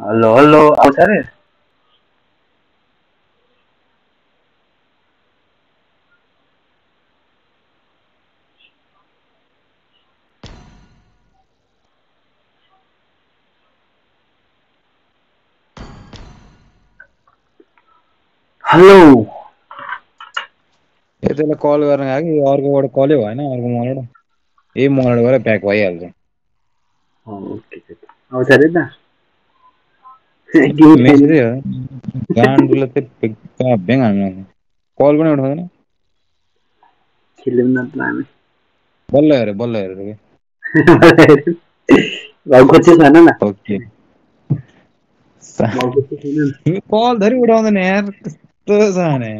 Hello hello आउँछ अरे hello ए त्यसलाई कल गर्न गएको कि अर्कोबाट कलै भएन अर्को मोबाइलबाट यही मोबाइलबाट प्याक भइहाल्छ ओके आउँछ अरे त मेसेजै हो गान्डुलाई चाहिँ भ्याङ हान्नु कल पनि उठाउँदैन खेल्यौँ न त हामी बल्ल हेर बल्ल ओके भाउको चाहिँ छैन न कल धरि उठाउँदैन यार कस्तो छ भने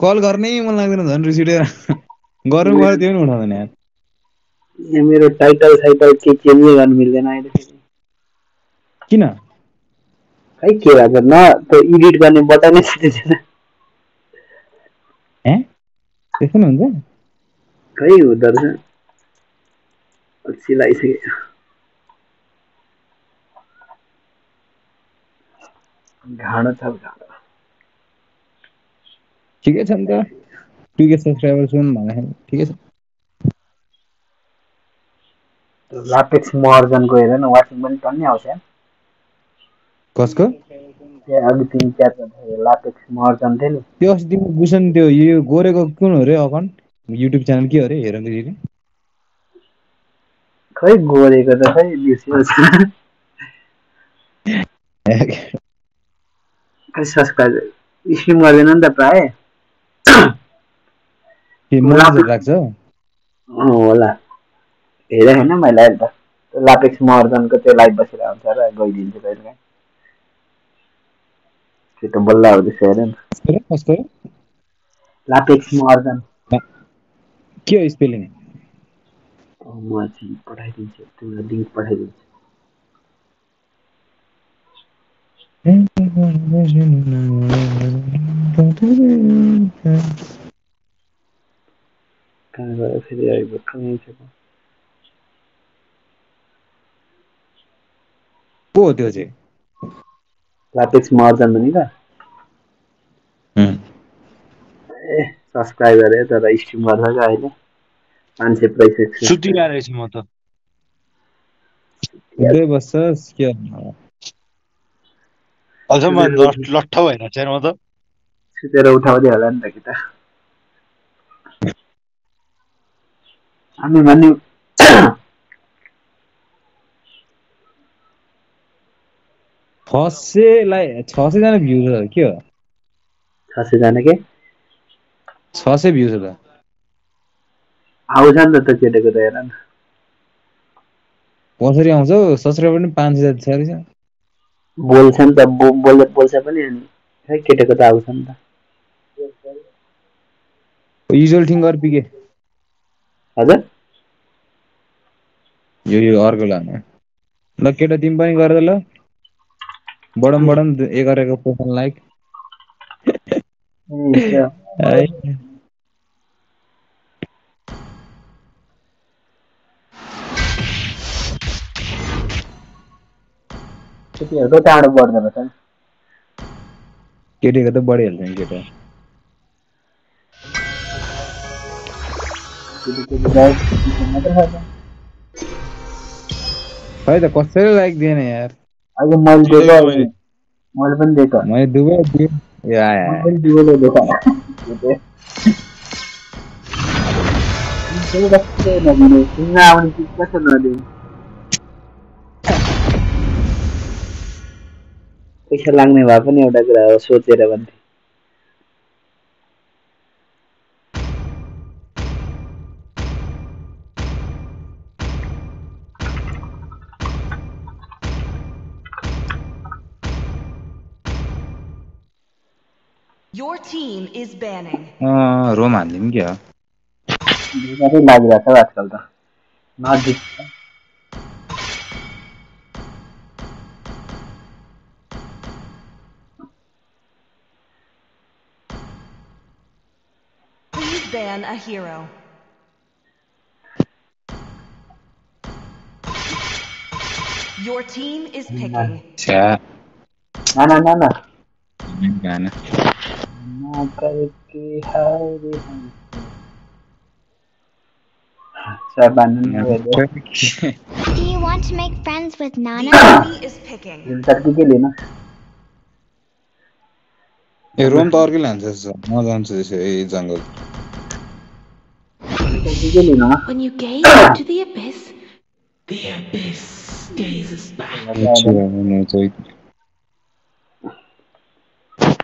कल गर्नै मन लाग्दैन झन् रिस उठेर गर्नु पर्यो त्यो पनि उठाउँदैन यार यहाँ मेरो टाइटल साइटल के चेन्जै गर्नु मिल्दैन अहिले फेरि किन? खै के भएको न त्यो एडिट गर्ने बटनै छुटेको ए त्यस्तो हुन्छ खै हुँदो रहेछ सिलाइसक्यो घाँडो छ घाँडो ठिकै छ नि त टुके सब्सक्राइबर छौँ भन्दाखेरि ठिकै छ लापेक्स महर्जनको हेर न वाचिङ पनि टन्नै आउँछ कसको? अघि तिमी च्याट गर्दाखेरि लापेक्स महर्जन थियो नि। त्यो अस्ति तिम्रो बुझ्न त्यो यो गोरेको कुन हो अरे अकाउन्ट युट्युब च्यानल के हो अरे हेर त खै गोरेको त खै खै सब्सक्राइब स्ट्रिम गर्दैन नि त प्राय। राख्छ होला। हेरेको होइन मैले अहिले त। लापेक्स महर्जनको त्यो लाइभ बसेर हुन्छ र गइदिन्छु कहिले काहीँ। त्यो त बल्ल आउँदैछ हेर न कसको लापेक्स महर्जन के हो स्पेलिङ म चाहिँ पठाइदिन्छु तिमीलाई लिङ्क पठाइदिन्छु कहाँ गयो फेरि अहिले भर्खर छ को हो त्यो चाहिँ लापेक्स महर्जन भनेको ए सब्सक्राइबर है तर स्ट्रिम गर्छ क्या अहिले। पाँच सय पैँसठी सुतिरहेको रहेछ म त। उठ्दै बस्छस् के अझ लट्ठ भइरहेको छ म त। सुतेर उठाउँदै होला नि त कि त हामी भन्ने छ सयलाई छ सयजना भ्यू छ के हो? छ सयजना के छ सय भ्यू छ त आउँछ नि त केटेको त हेर न। कसरी आउँछ सब्सक्राइबर पनि पाँच सय छ रहेछ बोल्छ नि त बोल्दै बोल्छ पनि अनि। खै केटेको त आउँछ नि त। युजुअल थिङ गर पिके हजुर? यो यो अर्को लाने। ल केटा तिमी पनि गर ल। बडम बडम एघार एघार पर्सन लाइक केटीहरूको चाँडो बढ्दो रहेछ केटीको त बढिहाल्छ नि केटा। खै त कसैले लाइक दिएन यार? अहिले मैले दिएको मैले पनि दिएको मैले दुवै दिएँ आउने चिज कसो नदिउँ पैसा लाग्ने भए पनि एउटा कुरा हो सोचेर भन्थे Your is banning. रोम हालिदिउँ क्या लागिरहेको छ आजकल त नजिक Please ban a hero. Your team is picking. छ्या ना ना ना ना गाना ना करके हाय रे हम अच्छा बनने वाले Do you want to make friends with Nana? is picking. दिल तक के लिए ना ए रोम त अर्कै लान्छ जस्तो छ। म जान्छु त्यसो ए जङ्गल के लिए ना When you gaze into the abyss, the abyss gazes back. ग्राङ्गरले रोम गरिदिउँ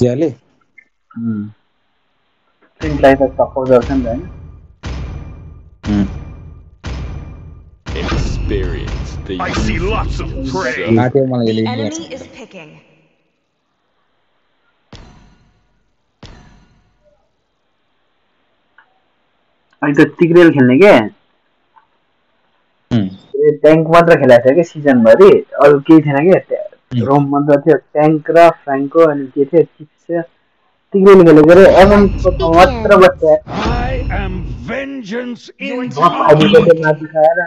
ज्याले प्रिन्टलाई सपोर्ट गर्छ नि होइन Experience the I see lots of prey. आँट्यो मलाई The यसले enemy is picking. अहिले त तिग्रेल खेल्ने के। ट्याङ्क मात्र खेलाएको थियो कि सिजनभरि अरू केही थिएन कि रोम मात्र थियो ट्याङ्क र फ्राङ्को अनि के थियो चिप्स थियो तिग्रेल खेलेको रे एमएमको मात्र बच्चा माथि खाएर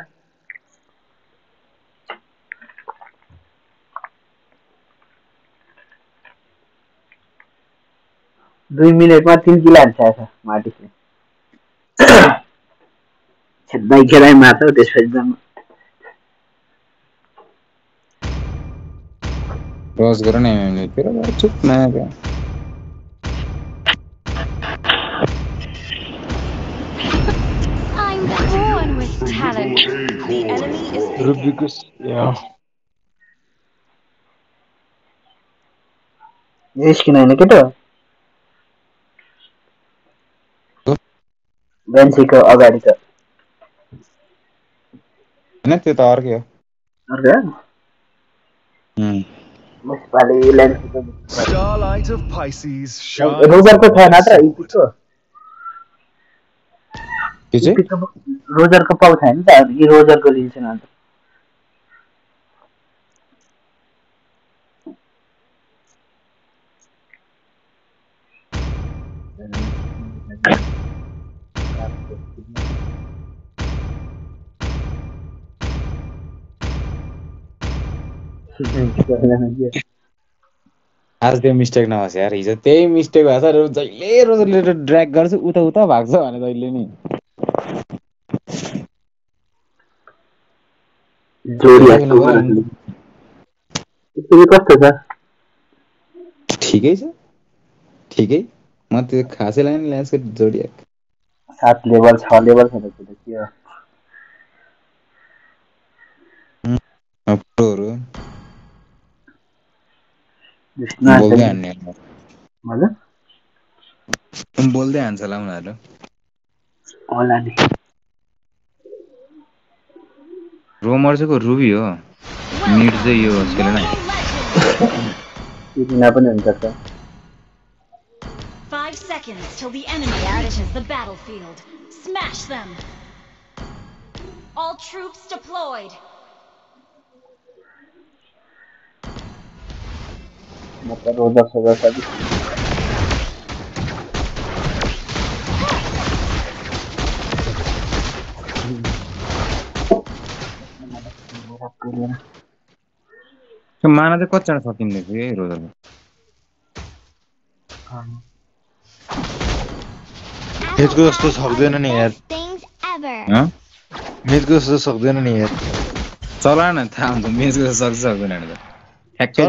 दुई मिनटमा तिन किलो हान्छ माटिसले छेद्दै खेलाइ मार्छ त्यसपछि त रस गर न एमएमले तेरो बार चुप न क्या I'm born with talent. The enemy is picking. रुबीको या, निस्किन होइन केटो बेन्सीको अगाडिको होइन को Pisces रोजरको था त इपिको के चाहिँ इपिको रोजरको पाउ था रोजर को लिन्छ नि। आज त्यो मिस्टेक नहोस् यार हिजो त्यही मिस्टेक भएको छ जहिले रोजले ड्र्याग गर्छु उता उता भाग्छ भने जहिले नि कस्तो छ ठिकै छ ठिकै म त्यो खासै लाग्यो ल्यान्सको जोडिया सात लेभल छ लेभल छ त के हो प्रोहरू बोल्दै आचार्य। हान्ने हजुर बोल्दै हान्छ होला उनीहरू होला नि रोमर चाहिँ को रुबी हो मिड चाहिँ यो सेलेना सिरिना पनि हुन्छ त Five seconds till the enemy reaches the battlefield. Smash them! All troops deployed. म त रोजर सोजर सबै त्यो माना चाहिँ कतिजना सकिँदै थियो है रोजरको मेचको जस्तो सक्दैन नि यार? मेचको जस्तो सक्दैन नि यार चला न थाहा हुन्छ मेचको सक्छ सक्दैन ठ्याक्कै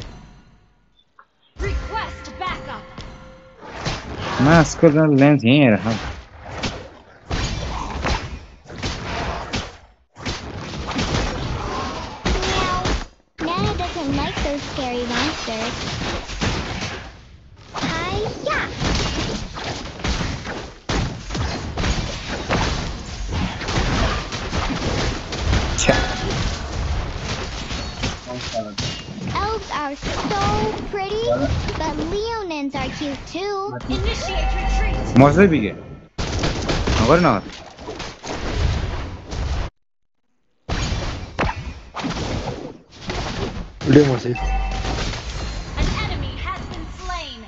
Mas coisa lentinha, rapaz. Retreat. मर्दै बिग्यो नगर न been slain.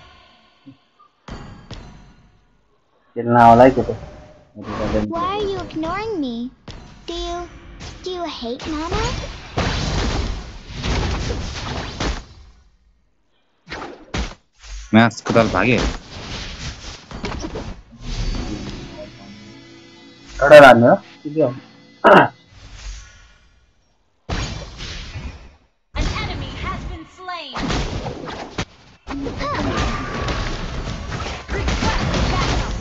खेल्न होला है गर्दैन। Why are you ignoring me? Do you do you hate Nana? Moscow त भागे टाढा लाग्ने हो ठिकै हो An enemy has been slain. Request backup.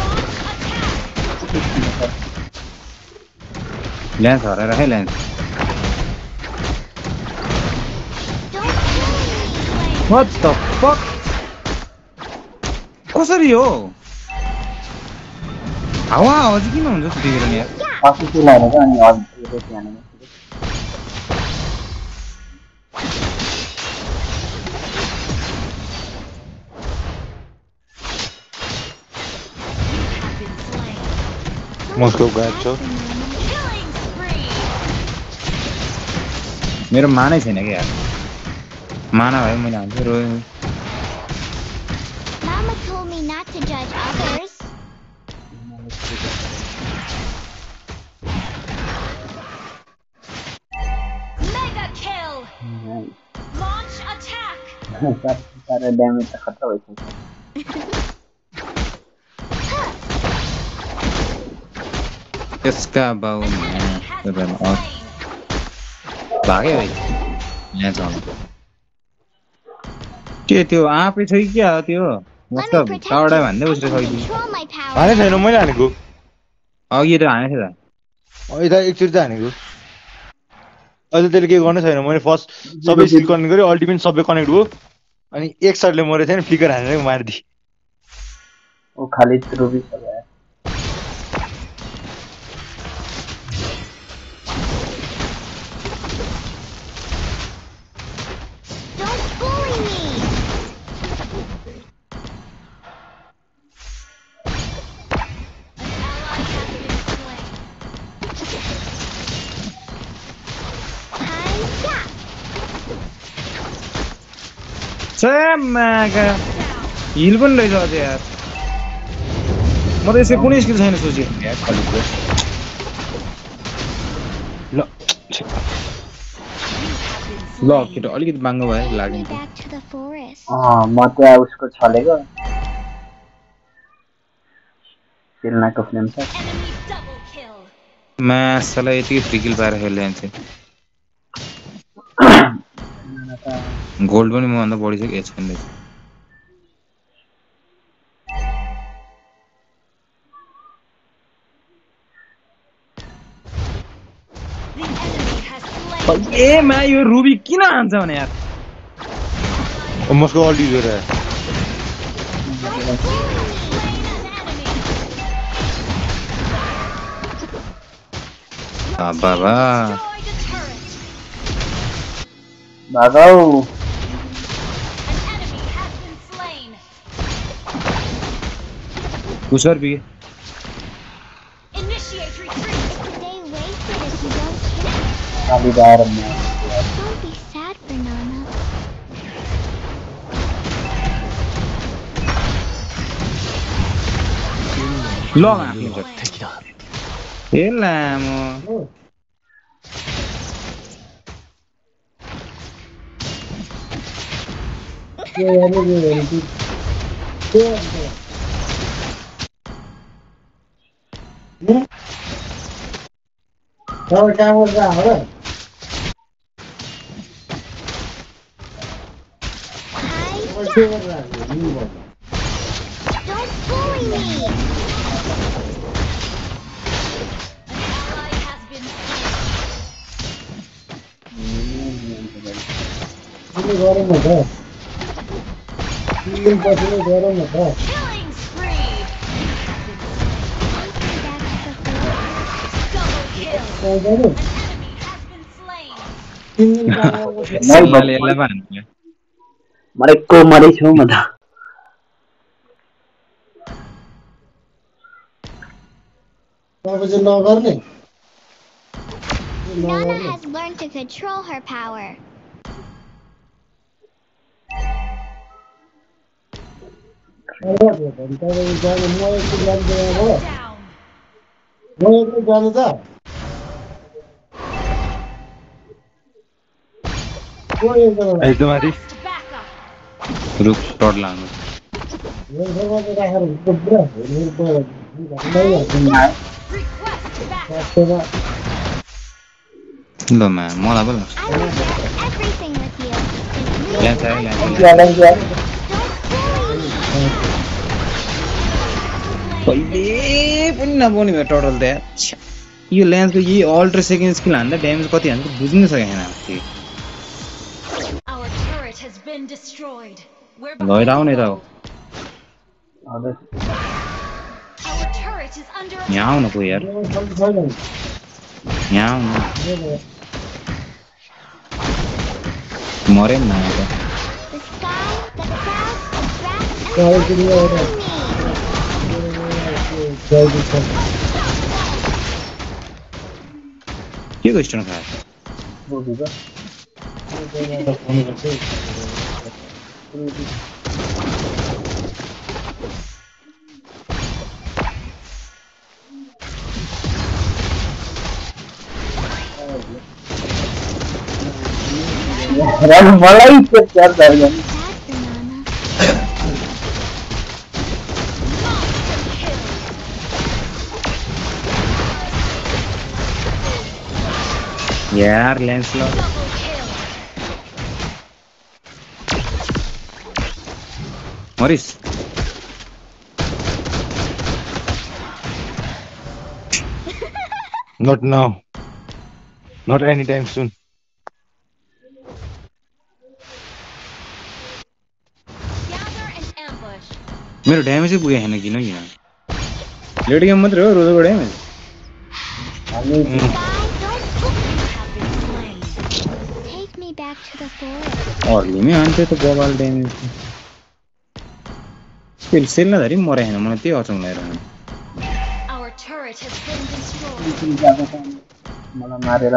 Launch attack. Lens हराएर है Lens Don't kill me! What the fuck? कसरी हो हावा आवाज किन हुन्छ त्यतिखेर नि यार आफू चिलाएर चाहिँ अनि अरू त्यो त्यहाँनिर Have been slain. मस्को गायब छ Killing spree. मेरो मानै छैन क्या यार माना भयो मैले हान्छु भइसक्यो त्यसका बाउ Enemy has been uh, slain. भाग्यो यहाँ छ के त्यो आँपै छ कि क्या हो त्यो मतलब टाउडा. भन्दै बसेर. हाने छैन मैले हानेको। अघि त हानेको थियो त। यता एकचोटि त हानेको। अहिले त्यसले के गर्नै छैन। मैले फर्स्ट सबै स्किल कनेक्ट गरेँ अल्टिमेट सबै कनेक्ट भयो। अनि एक सटले मरेको थियो नि फिगर हालेर मारिदिए खालि खालिद हिल पनि रहेछ अझै यार म त यसको कुनै स्किल छैन सोचेको यार ल ल केटा अलिकति बाङ्गो भयो लाग्यो म त्यहाँ उसको छलेको फ्लेम छ. मासलाई यतिकै फ्री किल पाएर गोल्ड पनि मभन्दा बढी छ कि एच क्यान्डै ए मा यो रुबी किन हान्छ भने यार? मस्को अल्टी गएर बाबा। भागौ An enemy has been slain. कुसर बिगे Initiate retreat. They yeah Don't bully me! I'm going to go. Double kill. An enemy has been slain. Signal यसलाई पो हान्ने। मरेको मरेछु म त Nana has learned to control her power. तपाईँ जानु म यस्तो जानु म एक्लै जानु त रुख सट लानु ल मा मलाई पो लाग्छ ल्यान्छ कहिले पनि नपाउने भयो टोटल त। यो ल्यान्सको यही अल्ट्रा सेकेन्ड स्किल हान्दा ड्यामेज कति हान्छ बुझ्नु सकेन। त्यो Our turret has been destroyed. We're ल यता आऊ न यता आऊ के को स्टोन खायो बोकेको र मलाई त्यो चार चार गर्ने यार ल्यान्स ल double kill. मरिस not now not any time soon Gather and ambush. मेरो ड्यामेजै पुगेको छैन किन किन लेट गेम मात्रै हो रोजोको ड्यामेज हामी अर्लीमै हान्थ्यो त बबाल ड्यामेज स्किल सेल नधरी मरे छैन मलाई त्यही अचम्म लागिरहेको Our turret has been destroyed. एकछिन गएको छ। मलाई मारेर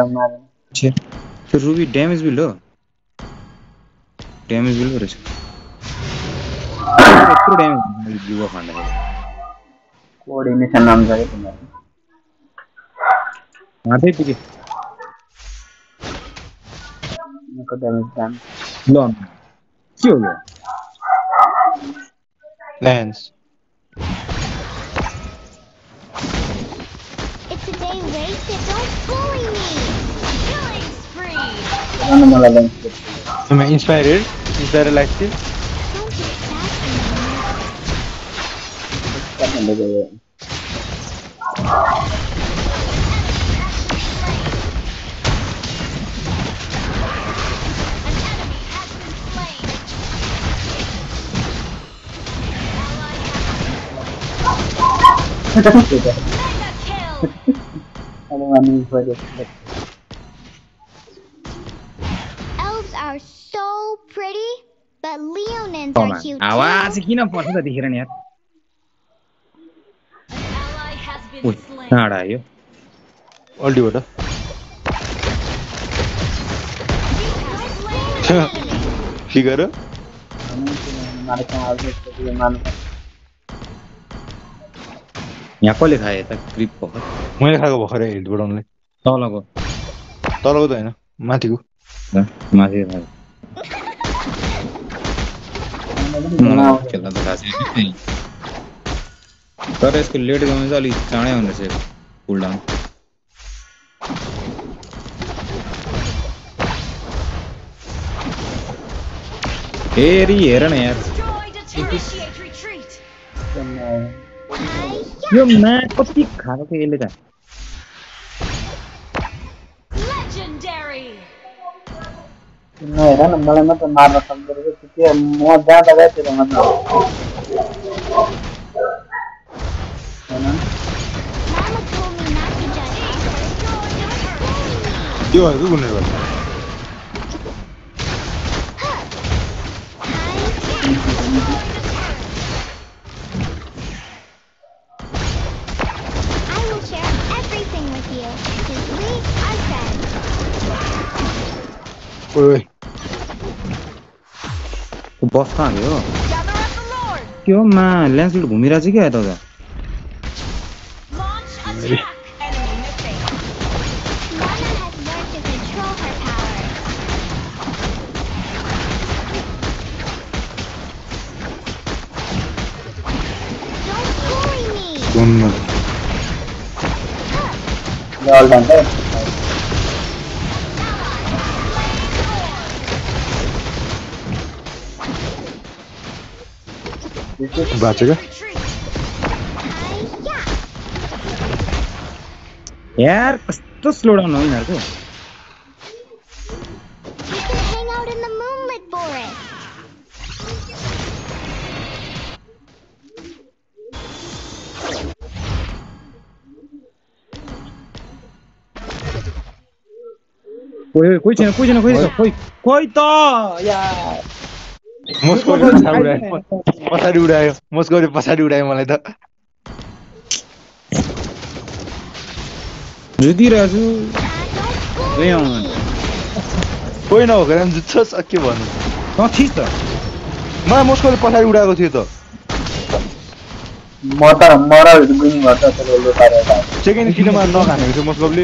छे त्यो रुबी ड्यामेज बिल हो ड्यामेज बिल पो रहेछ यत्रो ड्यामेज युवा खण्डको कोअर्डिनेसन नाम कि तिमीहरू। हातै पुग्यो यहाँको damage Lon. Curio. Lance. It's a day wasted. Don't bully me. Killing spree. Ano mga Lance? Am I inspired? Is that a like this? Don't get back banana. भन्दै गयो Mega kill. अनि मानि पऱ्यो Elves are so pretty, but Leonins are cute आवाज too. चाहिँ किन पर्छ त देखेर नि यार An ally has been ओइ slain. कहाँबाट आयो अल्टीबाट You have slain an enemy. के गर मारेको आउँछ मार्नु यहाँ कसले खायो यता क्रिप भर्खर मैले खाएको भर्खरै हेल्थ बढाउनुलाई तलको तलको त होइन माथिको माथि खायो त थाहा छैन तर यसको लेट गर्नु चाहिँ अलिक चाँडै हुने रहेछ कुल हेरी हेर न यार यो म्याच कति खाएको थियो यसले त. हेर न मलाई मात्र मार्न सक्दो त्यो म जाँदा गए त्यो मात्र होइन Mama told me 오이. 그 버스 아니에요? Gather up the Lord! 엄마 렌슬로 못 밀어지게 해야 되다. Launch attack! Enemy missing. Lana has learned to control her powers. Don't bully me! 존나. 야, 일단 해. Retreat. Hi-ya! यार कस्तो स्लो डाउन हो यिनीहरूको We can hang out in the moonlit forest. कोही कोही छैन कोही छैन कोही छैन कोही कोही त यार मस्कोले पछाडि उडायो। पछाडि उडायो। मस्कोले पछाडि उडायो मलाई त। जुतिरहेको छु! कोही नभएको जुत्छस् अब के भन्नु। थिइस् त। मलाई मस्कोले पछाडि उडाएको थियो त? म त म र विन गर्छ त्यसले लुकाएर सेकेन्ड किलोमा नखानेको थियो मस्कोले?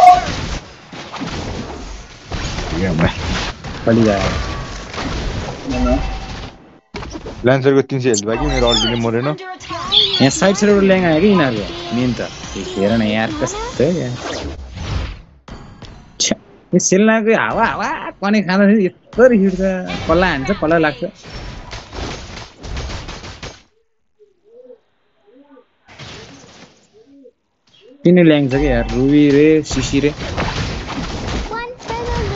गयो ल्यान्सरको तिन सय हेल्थ भयो कि मेरो अल्टिने मरेन. यहाँ साइड साइडबाट ल्याङ आयो कि यिनीहरूको मेन त हेर न यार कस्तो यो सेल्लाको हावा हावा कने खाँदा यस्तो उठ्छ कल्ला हान्छ कल्ला लाग्छ किन ल्याङ छ कि यार रुबी रे सिसी रे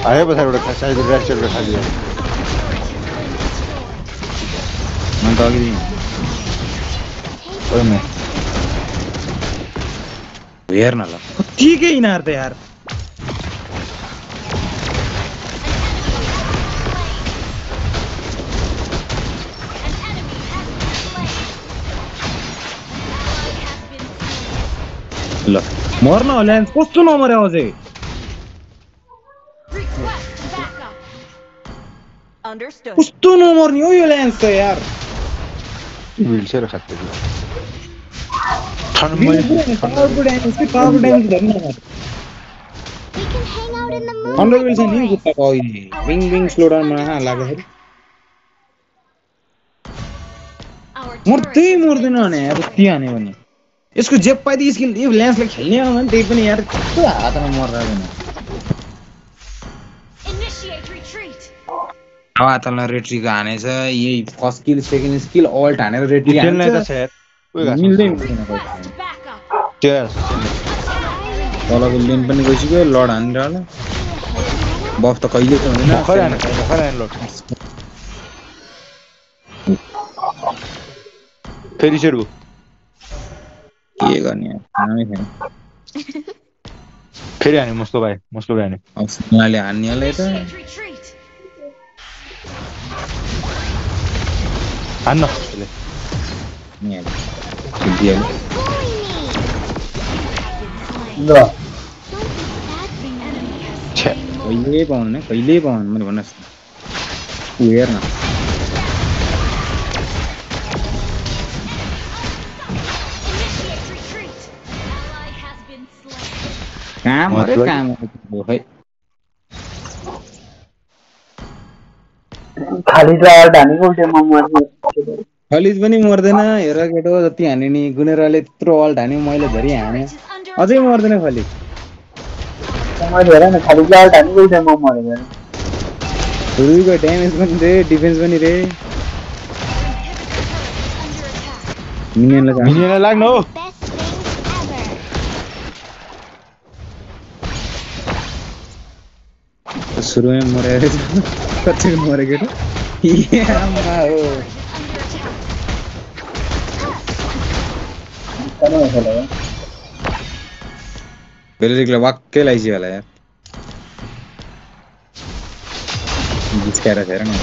आयो पछाडिबाट खा साइज रेस्टुरेन्टको खाली अन्त अघि हेर्न ल ठिकै यिनीहरू त यार ल मर्न होला कस्तो नमर्यो अझै Understood. Gusto no amor, ni voy violencia, yar. Wheelchair खाते पावर बुलेंस की पावर बुलेंस धरना है। ठंड में से नहीं कुत्ता विंग विंग स्लो डाउन में हाँ मर्ते ही मर्ते ना ने यार हावा तल्न रेट्रीको हानेछ यही first skill second skill ult हानेर रेट्री मिल्दैन। तलको लेन पनि गइसक्यो लड हानेर होला। बफ त कहिले हुँदैन। फेरि सुरु। के गर्ने फेरि हाने मस्लो भाइ मस्लो भाइ हाने। हान्ने होला यता Hanno. Niente. Ci viene. ल कहिले पाउनु कहिले पाउनु मैले भन्नुहोस् न ऊ हेर्न काम अरे काम खै खाली ड्राइभर हानेको उल्टे मर्ने खलिज पनि मर्दैन हेर केटो जति हाने नि गुनेरले त्यत्रो अल्ट हान्यो मैले धरि हाने अझै मर्दैन खलिज मैले हेर न खाली ड्राइभर हानेको उल्टे म मरेको रुईको ड्यामेज पनि रे डिफेन्स पनि रे. मिनियनलाई लाग्नु हो. सुरुमै मरेको கத்துக்கு மாதிரி கேட்டு ஏம்மா ஓ கனவு पहले देख ले वाक के लाइजी वाला यार जिस कह रहा है ना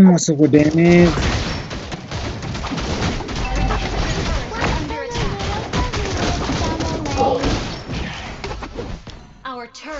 मैं सबको डैमेज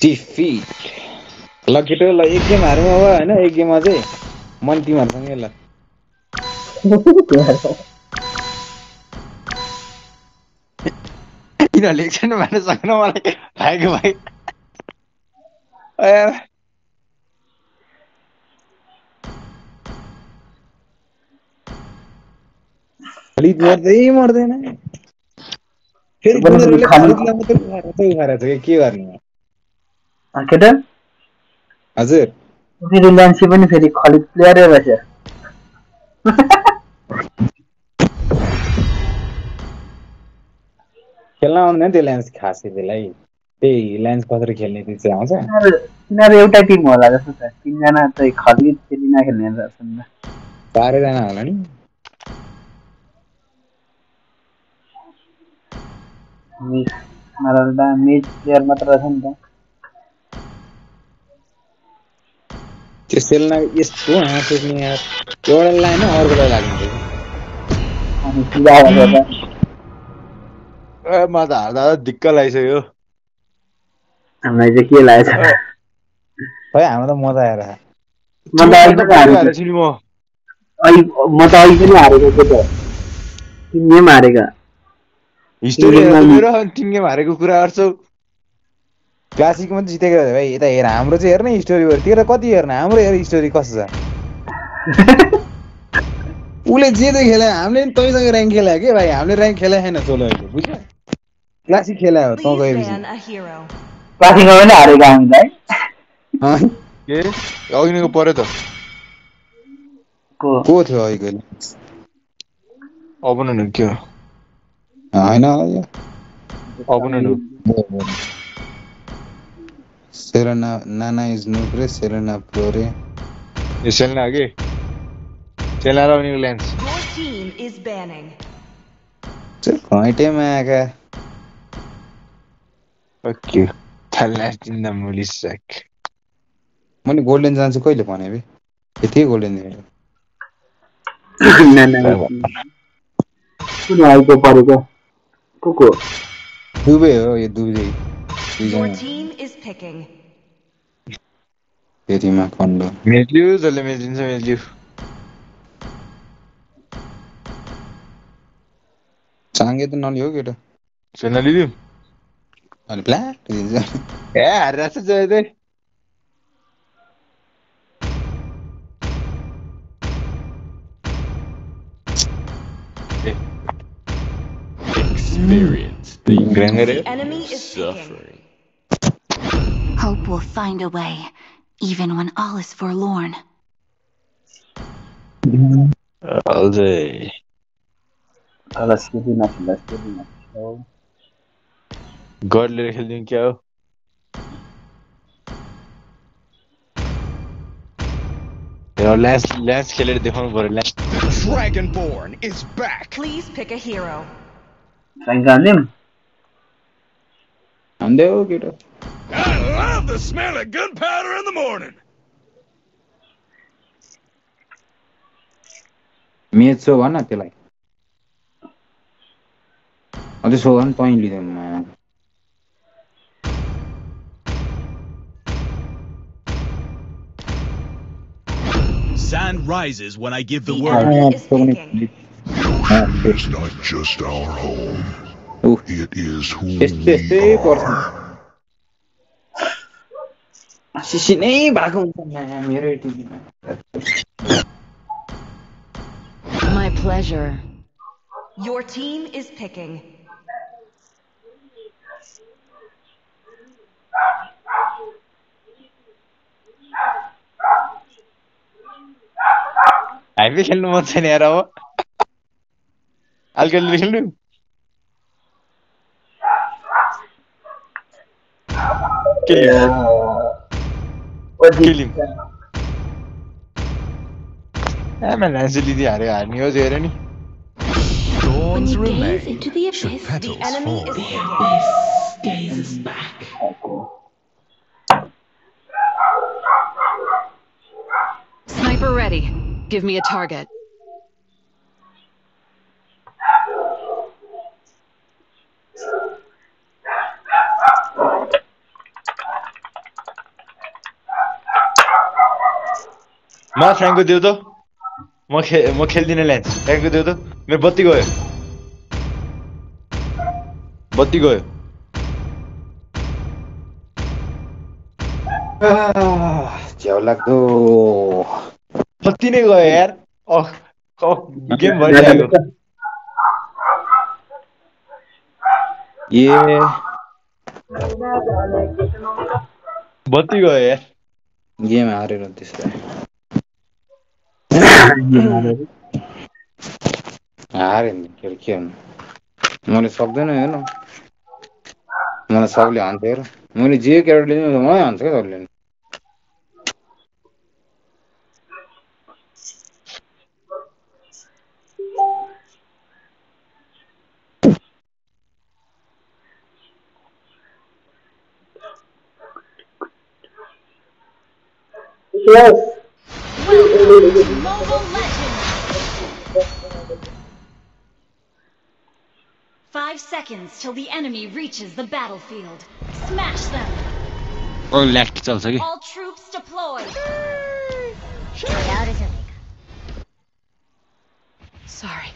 डिफिट ल केटो ल एक गेम हारौँ अब होइन एक गेममा चाहिँ मन तिमीहरूसँगै ल किन लेख्छन् भनेर सक्न मलाई लागेको भाइ ए, खालि मर्दै मर्दैन फेरि के गर्ने केटा हजुर फेरि पनि फेरि खलिद प्लेयरै रहेछ खेल्न आउँदैन त्यो ल्यान्स खासै त्यसलाई त्यही ल्यान्स कसरी खेल्ने त्यो चाहिँ आउँछ तिनीहरू एउटै टिम होला जस्तो छ तिनजना चाहिँ खलिद फेरि नखेल्ने रहेछन् त बाह्रजना होला नि मिस नरल्दा मिड प्लेयर मात्र रहेछ नि त त्यो सेलना यस्तो हाँस उठ्ने यार एउटा लाएन अर्कोलाई लाग्ने ए, म त हार्दा दिक्क लागिसक्यो हामीलाई चाहिँ के लागेछ खै हाम्रो त मजा आएर म त अहिले पनि हारेको त अहिले पनि हारेको तिन गेम हारेको कुरा गर्छौ क्लासिक मात्रै जितेको भाइ यता हेर हाम्रो चाहिँ हेर्न स्टोरी तेरो कति हेर्न हाम्रो हेर स्टोरी कस्तो छ? उसले जे जे खेला हामीले नि तैँसँग ऱ्याङ्क खेला के भाइ? हामीले ऱ्याङ्क खेला छैन सोलो अहिले बुझ्यो? क्लासिक खेला हो तँ गएपछि hero. क्लासिकमा पनि हारेको हामीलाई के? अघिको पऱ्यो त। को? थियो अहिलेको अपोनेन्ट के हो? होइन अपोनेन्ट हो। Serena Nana is नुप्रे Serena प्रोरे yo Selena हो कि सेलना र उनीको Lance Your team is banning. घैँटेमा आएका ओके लास्ट इन द मुली सक मैले गोल्डन जान्छु कहिले भने बे यति गोल्डन दिएको कुन आइको परेको को को दुबे हो यो Dubey Your team is picking. Yerime kondu. Medlius alle Medlius Medlius. සංගේත නොල් යෝගට සැනලිදම් a ප්ලාට් A අරස ජයදේ experience the, the enemy is suffering. Hope we'll find a way even when all is forlorn. All day. Oh, that's good enough. That's good enough. God let him go. You know, last last killer the home for last. Dragonborn is back. Please pick a hero. Thank God. Ande ho, get up. I love the smell of gunpowder in the morning. Match सो भन त्यसलाई अझै सो भन् तैँ लिँदैन Sand rises when I give the The word. enemy is picking. It's not just our home. Ooh. It is who Yes, yes, we yes, पर्छ are. Cc नै भएको हुन्छ म्या, मेरो टिभीमा My pleasure. Your team is picking. हामी खेल्नु मन छैन यार अब अलिकति खेल्नु kill him Or did Kill him. I'm an Dawn's into the abyss. The enemy is the abyss gazes back. Sniper ready. Give me a target. म फ्रेङ्कको देऊ त। म खे म खेल्दिनँ ल्यान्स फ्रेङ्कको देऊ त। मेरो बत्ती गयो बत्ती गयो झ्याउ लाग्दो बत्ती नै गयो यार। अह गेम भइरहेको ए बत्ती गयो यार। गेम हारेर त्यसलाई हारेँ के के हुनु मैले सक्दैन हेर्नु मलाई सबले हान्छ हेर मैले जे क्यारेक्टर लिने मलाई हान्छ क्या seconds till the enemy reaches the battlefield. Smash them! ओ ल्याक्ट चल्छ कि All troops deployed! Sorry.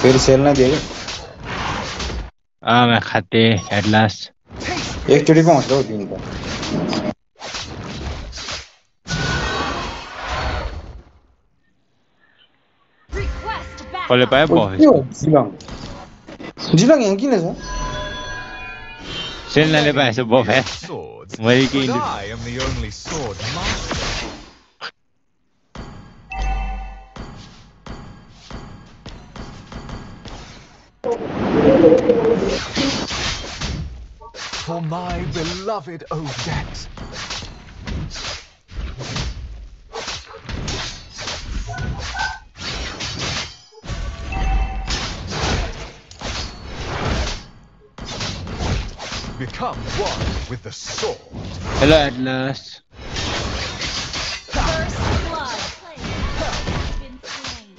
फेरि सेल नै दियो आमा खाते हेडलास कि एकचोटि पो आउँछ हौ दिनु त 원래 빨보. Oddio, Zidane. Zidane è inglese? Sen ne penso, boh, eh. Swords. Where I am the only sword master. For my beloved Odette. Become one with the sword. Hello हेडलास First blood! Has been slain.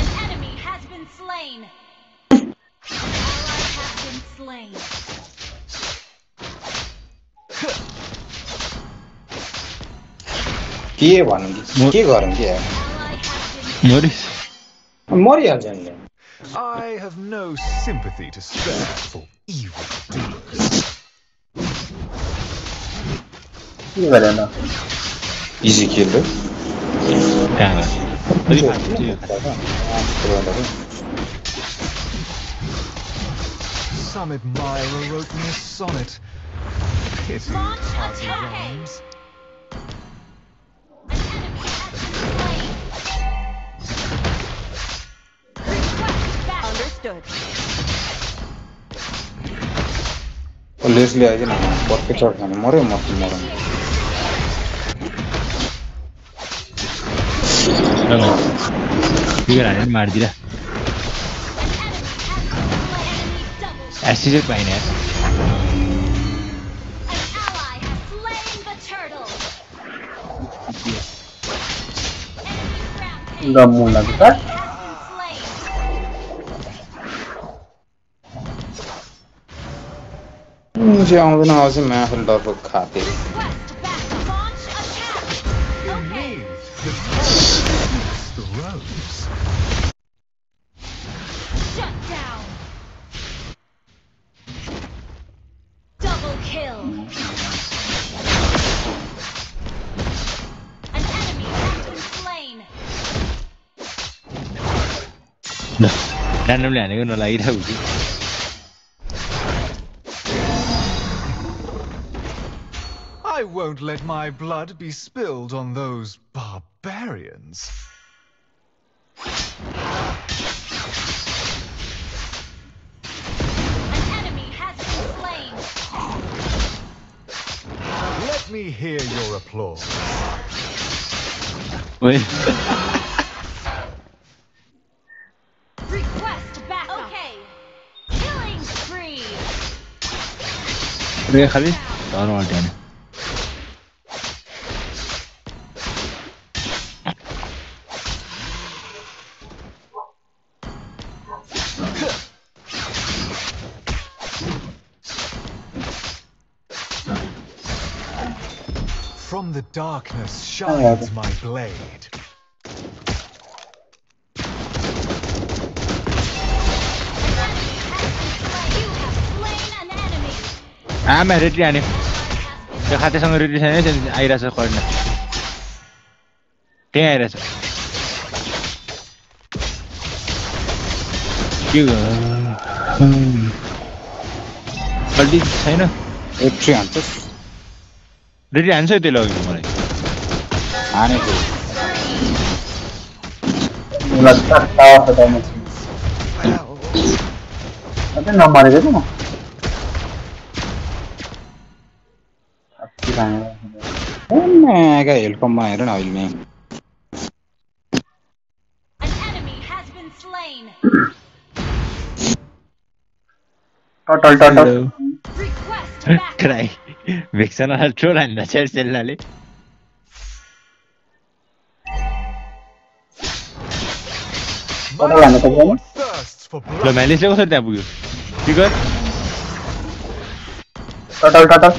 An enemy has been slain! An ally has been slain. के भनौँ कि के गरौँ के यार Ally has been मरिस मरिहाल्छ नि I have no sympathy to spare for evil deeds. You got enough. Easy kill, though. Yeah. What you have to? Some admirer wrote me a sonnet. Pity hardly rhymes. Understood. लेसले आइदिन बर्के चढ खाने मऱ्यो म मरौँ फिगर हानेर पनि मारिदिएर एसिड पाइन यार Slain the turtle. गम्मु लाग्छ मुझे down when I was in Manhunt of a copy. Randomly, I'm going to light. won't let my blood be spilled on those barbarians. An enemy has been slain. Let me hear your applause. Wait. Request back. Okay. Killing spree. Really? I don't want. The darkness shines my blade. Ah, meron yan eh. Kakata sang release na yun, Aira sa corner. Kaya Aira sa. Yun. Baldi, sa'yo na. Epsi. हान्छ त्यसले अघि मलाई हानेको मलाई tower फटाउनु अझै नमरेको त म छक्की भाँडा म्यागा हेलकममा हेर न अहिले ma'am An enemy has been slain. Tuttle Tuttle Request backup. Try भेक्सन troll हान्दा चाहिँ सेल्लाले टटल हान्नु Vexano al Cholanda, cioè la lì. Lo ben lise cosa te bugün. Çıkar. Turtle turtle.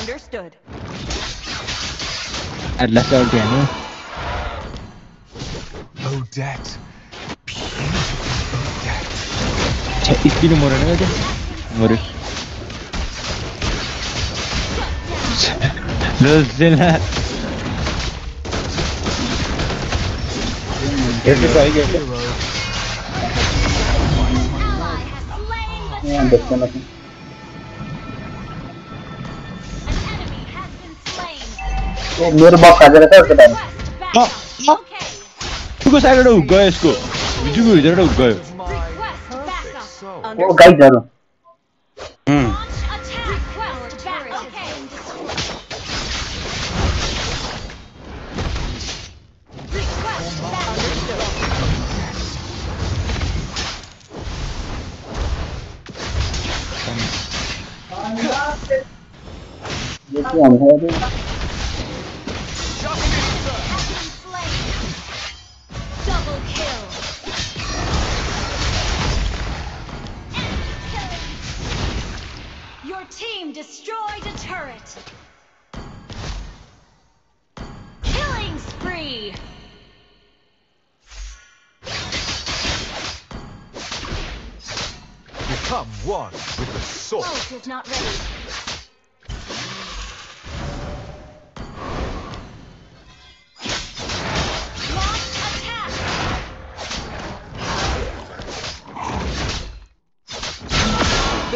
Understood. Atlas turtle yani. Odette. Odette. Çek ispini morana gel. Morur. ल सेल्ला हेर्नु त आइगयो यहाँ देख्दैन त। ए, मेरो बक्स हाजेर त केटा जुको साइडबाट हुक गयो यसको जुको भित्रबाट हुक गयो ओ गाइजहरू Get you on Your team destroyed a turret. Killing spree. Become one with the sword. Ult is not ready.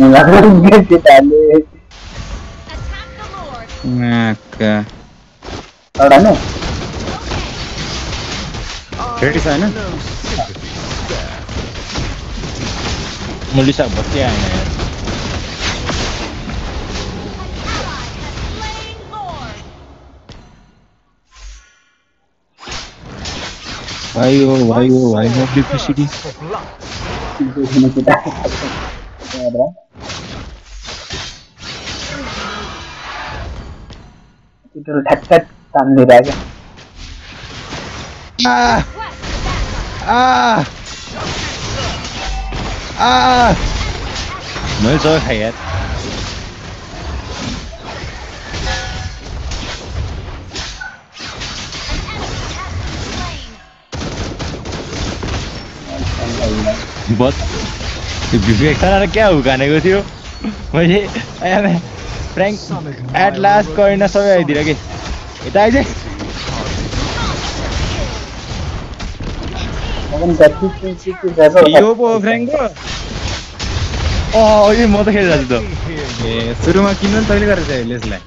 Ngelarang kita nih. Naga. Orangnya? Dari di sana. Mau disabot ya, ya. Ayo, ayo, ayo, ayo, ayo, ayo, ayo, ayo, ayo, ayo, ayo, ayo, à, đó. ഇതിൽ headset തന്നെ രാജ mới tới thiệt What? खानालाई क्या हुकानेको थियो मैले frank at last करिना सबै आइदिएर कि यता eyes यो पो फ्रेङ्को अँ यो म त खेलिरहेको छु त ए सुरुमा किन्नु नि तैँले गरेको थियो.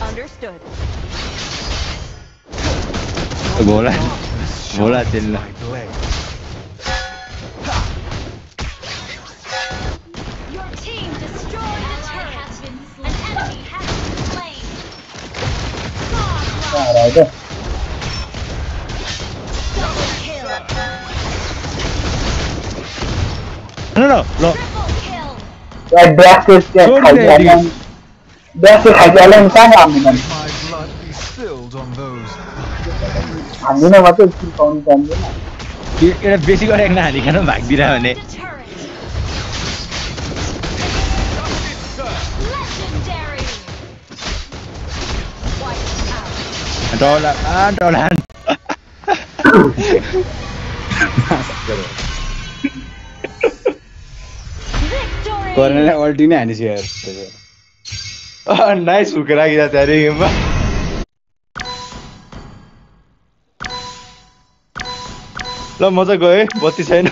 Understood. bố là bố là trên là rồi kìa No, no, no. Rồi Black cứ khẩu gió lên. Black cứ khẩu gió lên sát làm mình? हान्दिनँ मात्रै किल पाउनु जान्दैन। एउटा बेसी गरेको नहाली खान भागिदिएर भने। अल्टी नै हानिस यार नाइस हुक राखिरहेको थियो अरे गेममा ल म चाहिँ है बत्ती छैन।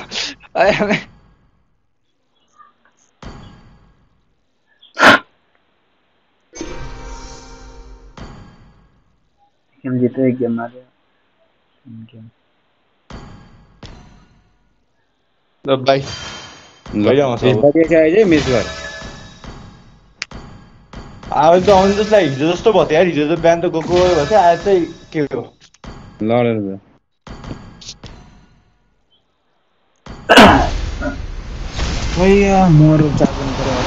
गेम ल त आउनु जसलाई हिजो जस्तो भयो यार हिजो त बिहान त गएको भएछ आज चाहिँ के हो? ल भैया मरो चाकन पऱ्यो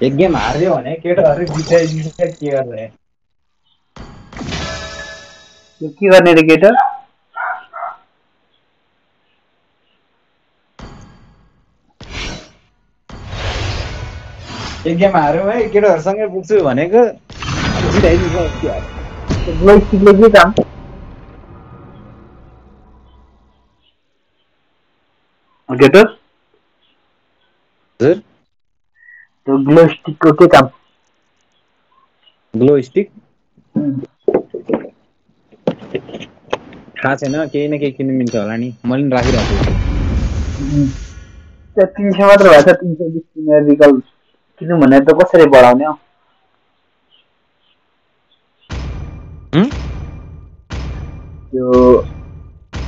एक गेम हार हार्यो भने केटाहरू जिताइ जिताइ के गर्ने यो के गर्ने रे केटा एक गेम हार्यो है केटाहरूसँगै पुग्छु भनेको जिताइदिन्छ के के काम केटा हजुर त्यो ग्लो स्टिकको के काम ग्लो स्टिक थाहा छैन केही न केही किन्नु मिल्छ होला नि मैले पनि राखिरहेको छु त्यो तिन सय मात्र भएको छ तिन सय बिस रिकल किनौँ भने त कसरी बढाउने हौ हुँ? त्यो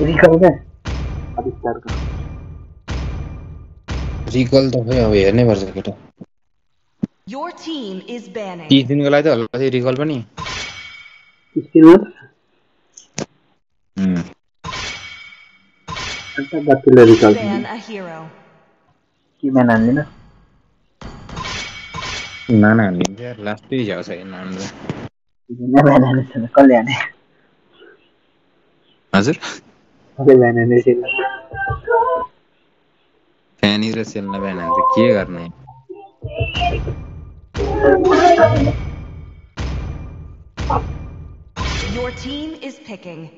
रिकल क्या अविष्कारको रिकल त खै अब हेर्नै पर्छ केटा। Your team is banning. तिस दिनको लागि त होला थियो रिकल पनि। Ban a हजुर। कसले म्यान हाने छैन फ्यानी र सेललाई बिहान हान्छ के गर्ने Your team is picking.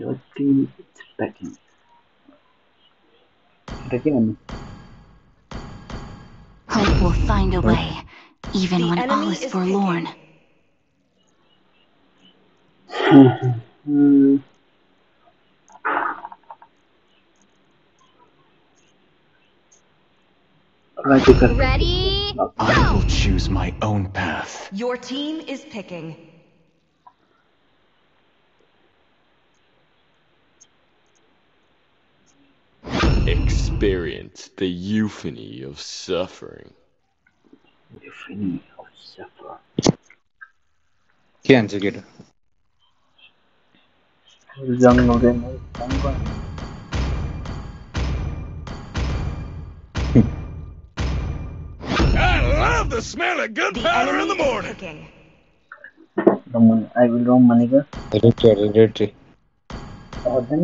Yo Tim packing अन्त के भन्नु Hope will find a way, even The when all enemy is is forlorn. Ready? I will choose my own path. Your team is picking. Experience the euphony of suffering. Euphony of suffering. Can't get it. Love the smell of gunpowder in the morning. रोमन I will रोम भनेको रेट्री अरे रेट्री हुँदैन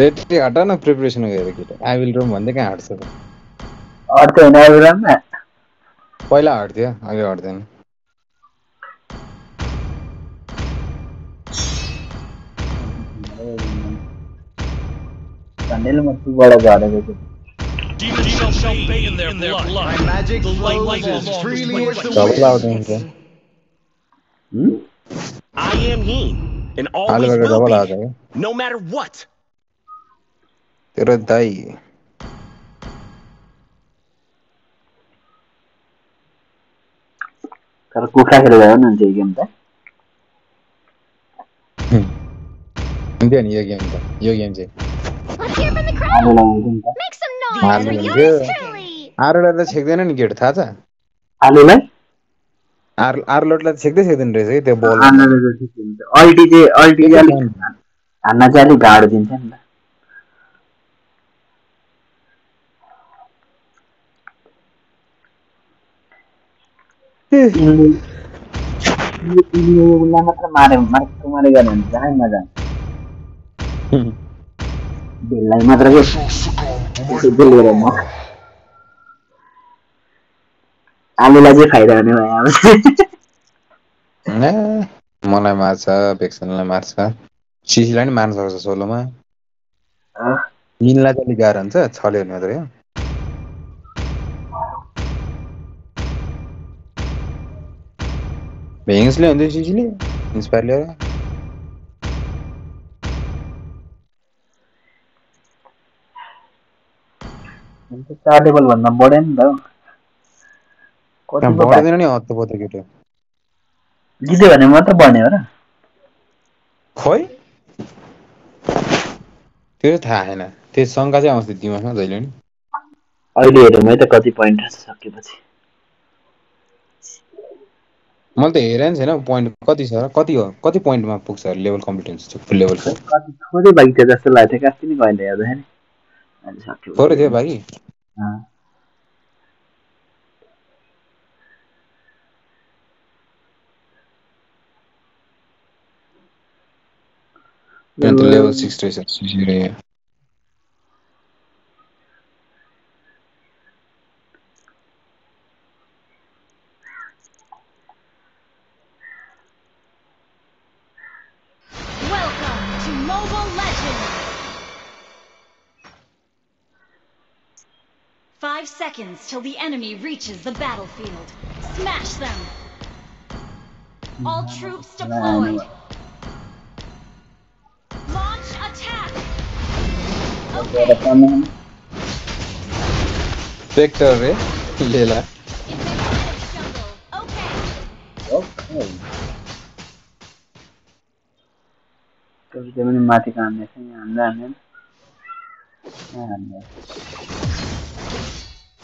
रेट्री हटा न preparation गरेर केटा आई विल रोम भन्दै कहाँ हट्छ त अर्थै होइन आई विल रोममा पहिला हट्थ्यो अहिले हट्दैन झन्डैले म टुबाट झरेको छु Demons shall bathe in their blood. My magic The flows light as will freely as the double wind. Out हुन्छ Hmm? I am he, and always हालबाट will double be, आउँछ क्या no matter what. तेरो दाई तर कुखुरा खेलेर हो नि हुन्छ यो गेम त हुन्थ्यो नि यो गेम त यो गेम चाहिँ आरोलाई त छेक्दैन नि केटा थाहा छ आलुलाई आर आर्लोटलाई त छेक्दै छेक्दैन रहेछ कि त्यो बल अल्टी चाहिँ अल्टी चाहिँ अलिक हान्न चाहिँ अलिक गाह्रो दिन्छ नि त मात्र मारे मार्को मारे गऱ्यो भने चाहिँ मज़ा। बेललाई मात्र आलुलाई चाहिँ फाइदा हुने भयो मलाई मार्छ भेक्सनलाई मार्छ सिसीलाई नि मार्न सक्छ सोलोमा मिनलाई अलिक गाह्रो हुन्छ छल्यो भने मात्रै हो भेङ्सले हुन्थ्यो सिसीले इन्सपायर लिएर चार लेभल भन्दा बढ्यो नि त बढ्दैन नि हत्तो पत्तो केटो जित्यो भने मात्र बढ्ने हो र खोइ त्यो चाहिँ थाहा छैन त्यो शङ्का चाहिँ आउँछ दिमागमा जहिले नि अहिले हेरौँ है त कति पोइन्ट सकेपछि मैले त हेरेको नि छैन पोइन्ट कति छ र कति हो कति पोइन्टमा पुग्छ लेभल कम्पिटेन्स फुल लेभलको कति थोरै बाँकी थियो जस्तो लाग्थ्यो कति नै कहिले हेर्दाखेरि बाँकी अँ। मेरो त लेभल सिक्स रहेछ सिसी seconds till the enemy reaches the battlefield. Smash them! All troops deployed. Launch attack. गएर पनि ट्र्याक्टर रे लिएला ओके कविता पनि माथि हान्ने छ यहाँ हान्दा हान्दैन यहाँ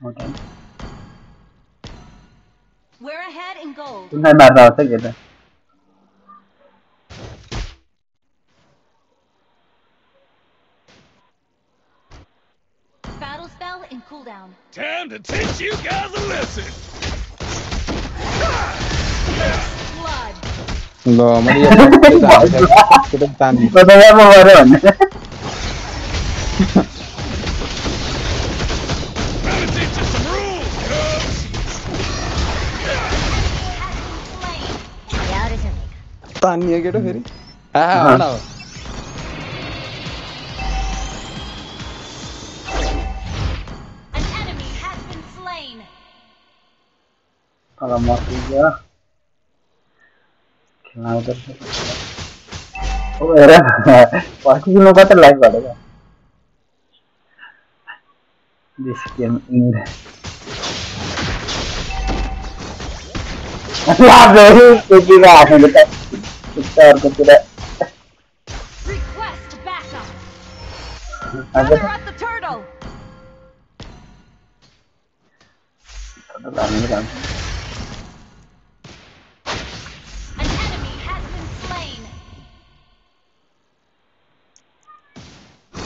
कहाँ छ We're ahead in gold. तिमीलाई मार्न आउँछ के त Battle spell in cooldown. Time to teach you guys a lesson. Blood. ल मैले यो केटा हालिसकेँ। केटा तान्ने बताइमा गऱ्यो भने तानियो केटो फेरि आहा हल्ला हो enemy has been slain. तर मसिन्छ खेल्न आउँदैछ ओ दिस गेम इन्ड त्यतिको आफूले त. त. मरेकामा Teach you guys a lesson. खेलको नपेटी पायो नो अलिक अरू ricordo pure Request backup. Ad Mother at the turtle.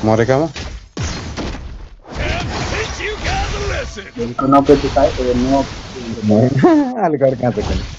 Muore cama Dico no che ti fai e non ho più di me Allora, guarda che cazzo è quello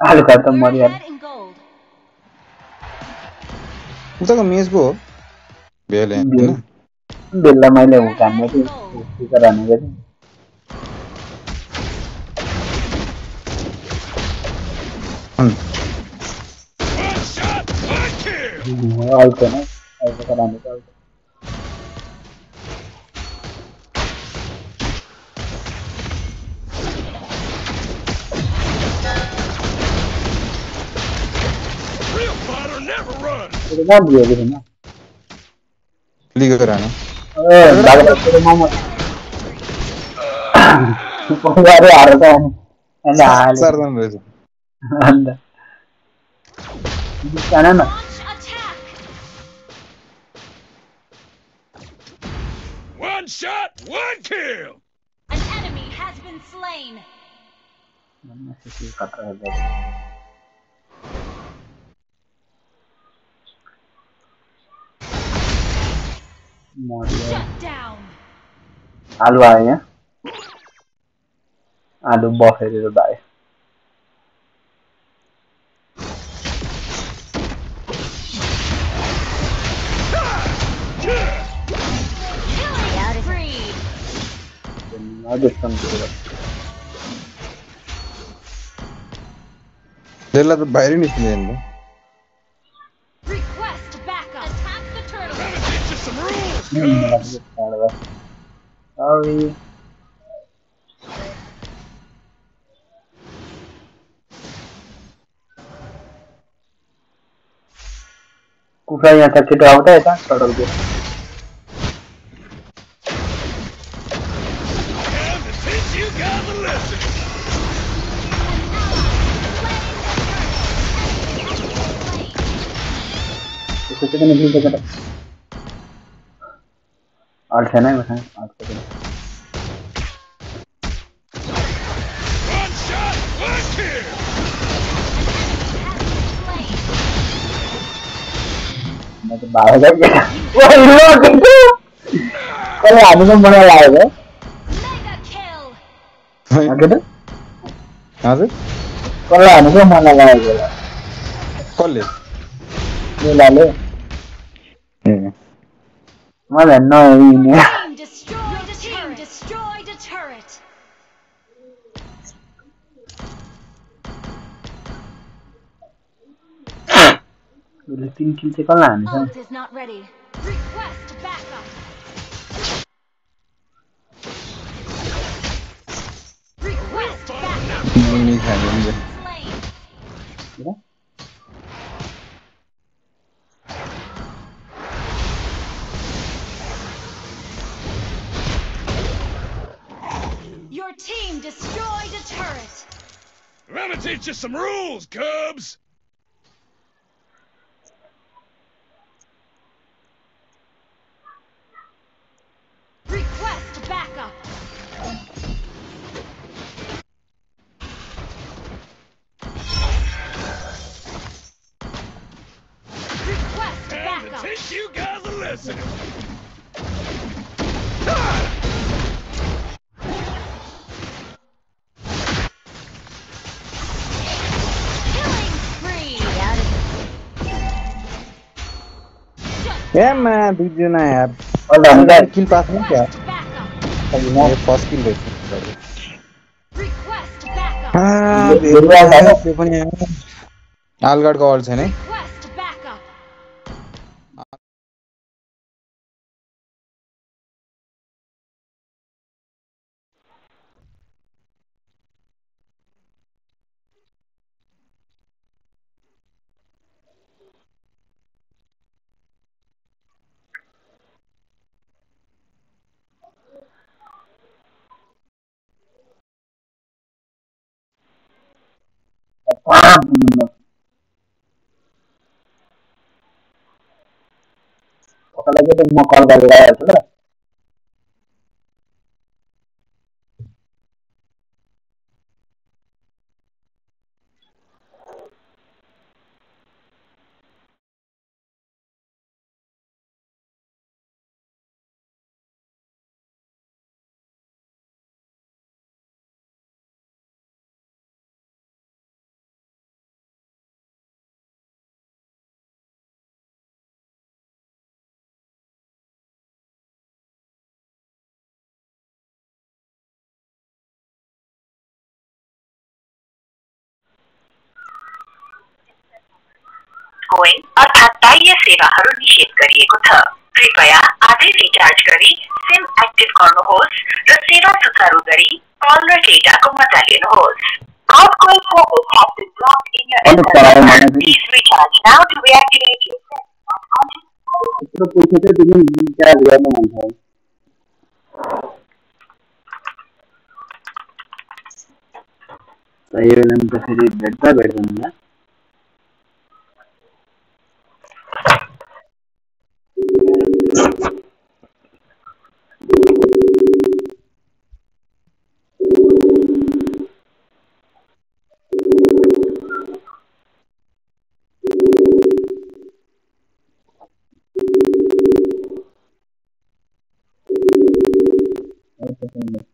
हल्का त मरिहाल्छ Ahead in gold. उताको हो भेल होइन बेललाई मैले hook हान्ने थिएँ speaker हानेको थिएँ runs. त्यो कहाँ दिएको थिएन लिगो हाने ए भागेर त्यो मोमो गरे हारेको अनि अन्त हाल्यो चारजना रहेछ अन्त बिस्तारै न Launch attack. One shot, one kill. An enemy has been slain. खतरा है मरियो Shut down. आलु आयो यहाँ आलु बफेर भाइ Killing spree. राजस्थान त्यसलाई त बाहिरै निस्किँदैन Sorry. Kukai yang tadi drop deh kan, sadar gue. आठ है मसँग आठ सेकेन्ड म त भागेको क्या ओ हिलो किन्छु कसले हानेको मलाई लागेको केटा हजुर कसले हानेको मलाई लागेको होला कसले बेलाले ए मलाई नहिने Team destroyed a team Ma da no linea. Dovresti in quinte collane. Not. Request backup. Request backup. Team destroyed a turret. I'm gonna teach you some rules, Cubs. Request backup. Request Time to backup. teach you guys a lesson. एमा दुईजना यार और अंदर किल पास नहीं क्या ये first किल रहेछ हाँ backup. आ, भेट्यो भेट्यो छैन? त्यो पनि आलगाडको अल छैन है Request कल गरेर आइहाल्छु ल कोइन अर्थात् बाह्य सेवाहरू निषेध गरिएको छ कृपया आजै रिचार्ज गरी सिम एक्टिभ गर्नुहोस् र सेवा सुचारू गरी कल र डेटाको मज़ा लिनुहोस् Cloud call service has been blocked in your internet. Please recharge now to reactivate your SIM. यत्रो पैसा चाहिँ तिमी रिचार्ज गर्नु मन छ सही त फेरि एउटा हो नि in the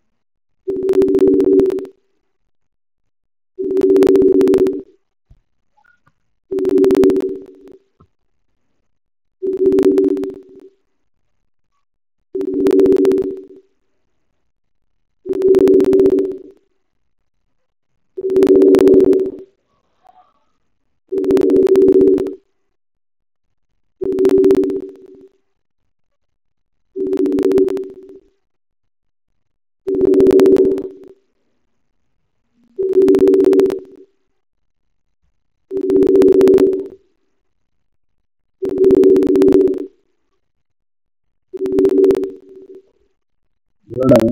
வருடம்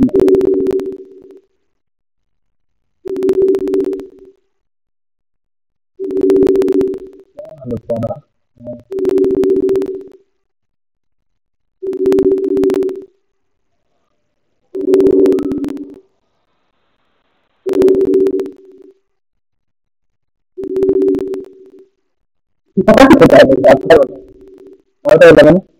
அந்த படம் பக்கத்து பக்கத்து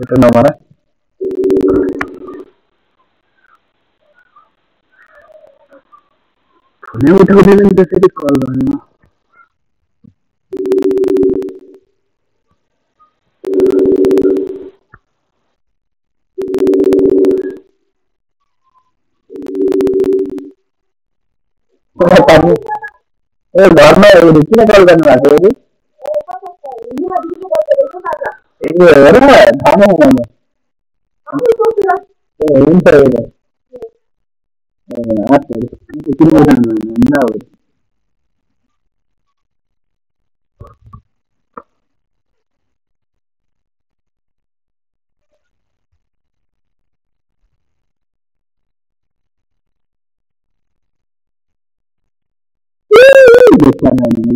ರಿಟರ್ನ್ ಮಾಡ ನೀವು ಹುಟ್ಟಿಕೊಂಡಿಲ್ಲ ಅಂತ ಸರಿ ಕಾಲ್ ಮಾಡಿ ఏ గవర్నమెంట్ చిన్న కాల్ కానీ నాకు 哎，我那个，他们那个，他们都是的，哎，我们这个，哎，啊对，你这个呢，能听到的，呜，这个声音。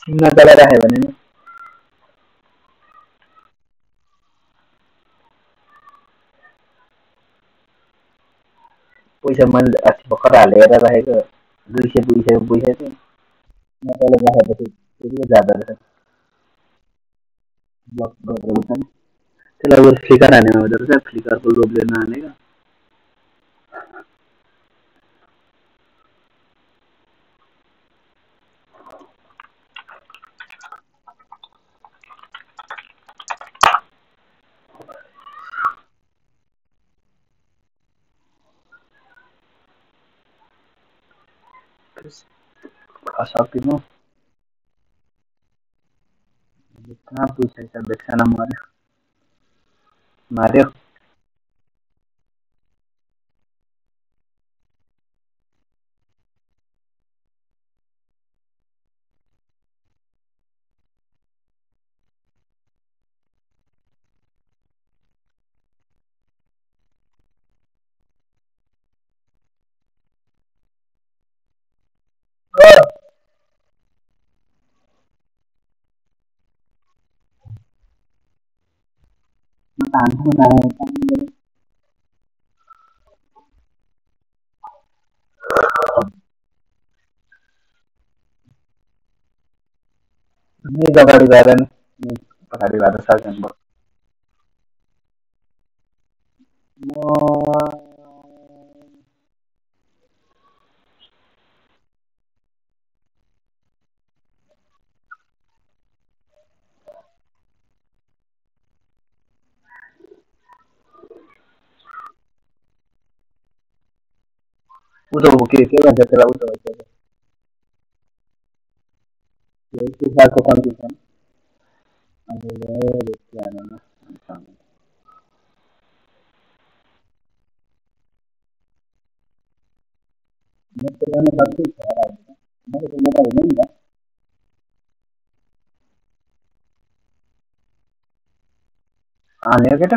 सिङ्न तल राख्यो भने नि। पैसा मैले अस्ति भर्खर हालेर राखेको दुई सय दुई सयको पैसा चाहिँ राखेपछि जाँदो रहेछ ब्लक त्यसलाई फ्लिकर हाने हुँदो रहेछ फ्लिकरको लोभले नहानेको सकिनु कहाँ पुगिसकेछ भेक्साना मऱ्यो मार्यो ต่างๆเท่าไหร่ ini juga di ini pada utóbbi két jelentettel utalítani. Tudnátok hangítani? Azért elég kellene, nem számít. Megfelelően a kétszer Megfelelően a minden. ஆ நேர்கிட்ட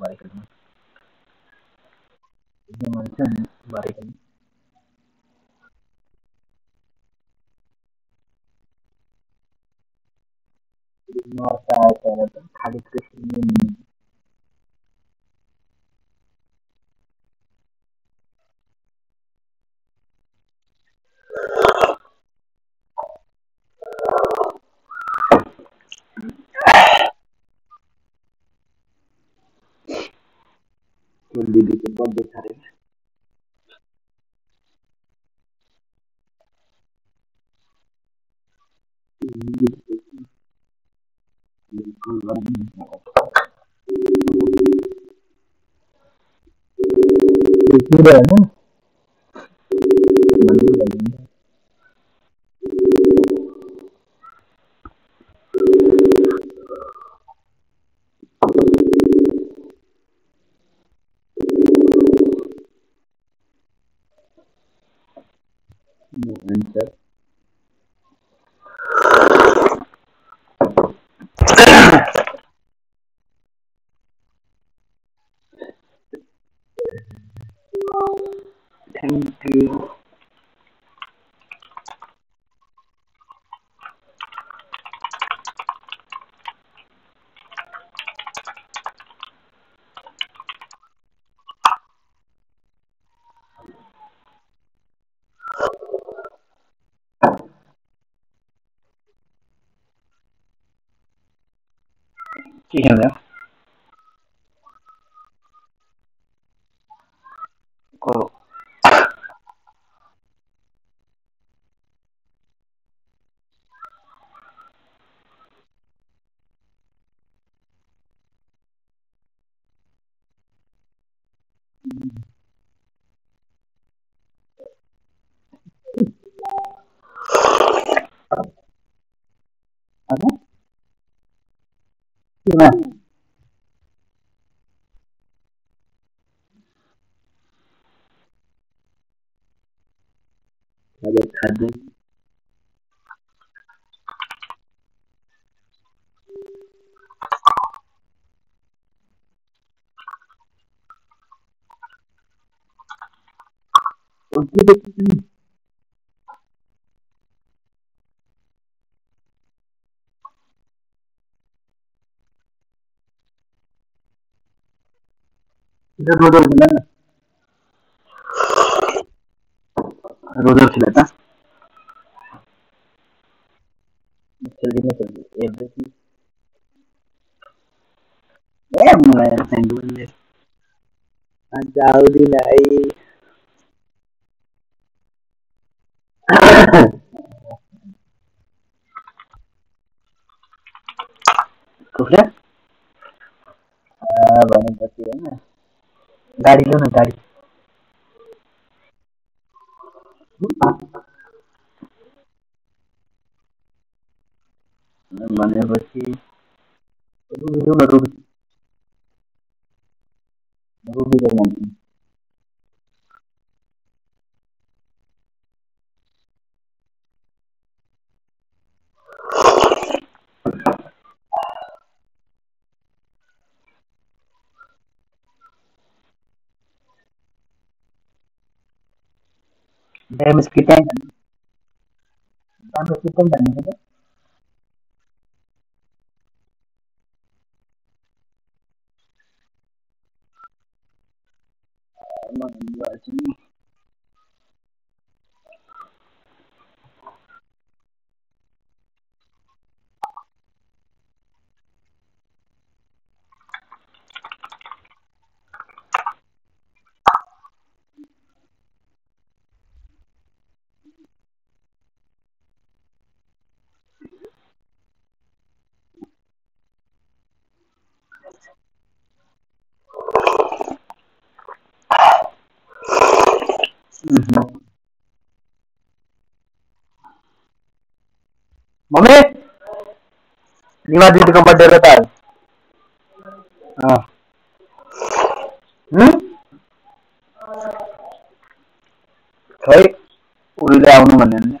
भरे खेल्नु गेम हाल्छ नि भरे खेल्नु मर्छ आएर खालि त्यसरी फुल दिदीको बर्थडे छ mendidik Bob hari ini. no answer. Thank you. Yeah. 对妹。他在开。我记得。嗯 Roger खेला न रोजर खेला त खेल्दिनँ खेल्दिनँ हेर्दैछु ए मलाई फ्याङ्क भन्ने आज आउँदिन है कुखुरा भनेपछि होइन गाडी ल्याउ न गाडी। भनेपछि रुबी ल्याउ न रुबी रुबी ल्याउ Eh, meski tengan. Ah, meski tengan. Emang dua sini. lima di tempat daratan ah. hmm? Baik. Udah udah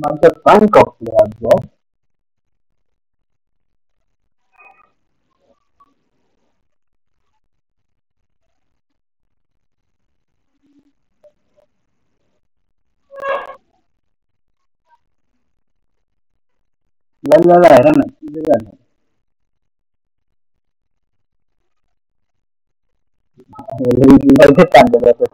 Mannschaft Bangkok lernen, ja? Lấy lấy lại đó nè, lấy lại nè. Lấy thích rồi,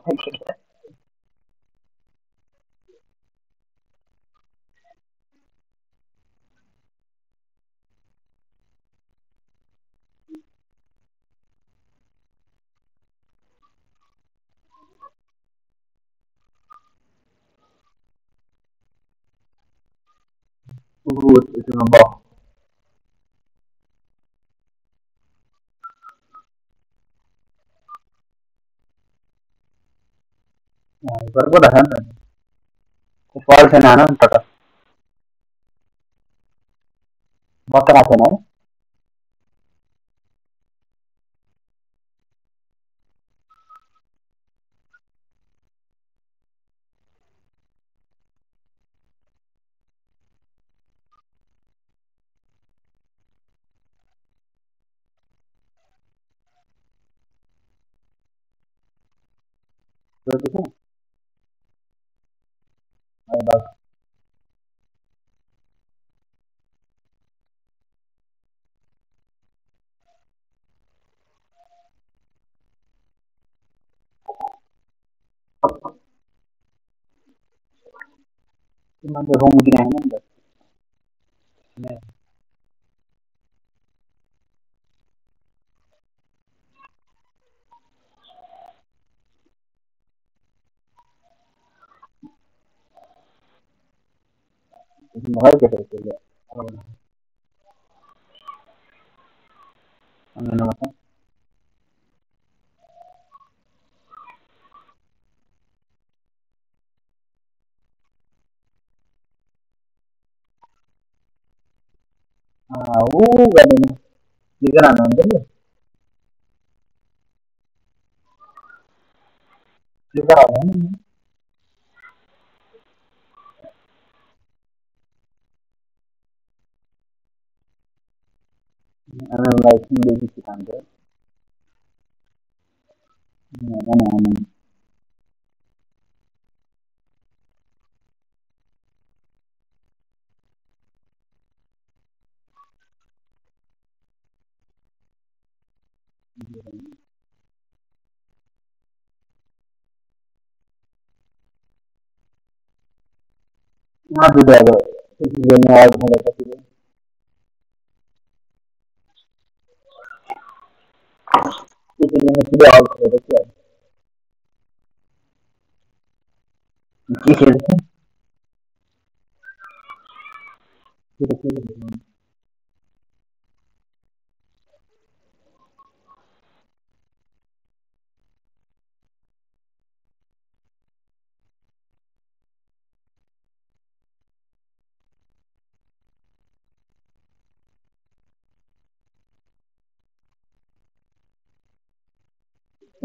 गर्छ ऊ in a box. पो राख ना त फल ना हान नि त बक्रा छैन है chứ không? Đấy, vâng. Cuman dorong begini ಭಾಳ ಹಂಗೇನ ಅವು ಈಗ ನಾನು ಅಂದ್ರೆ ಈಗ அதோட ஐசி பேசிட்டாங்க அதான் ஆமாம் Not together. This is an odd edilmesi bir altı gerekiyor. İki kez. Bir şey kez.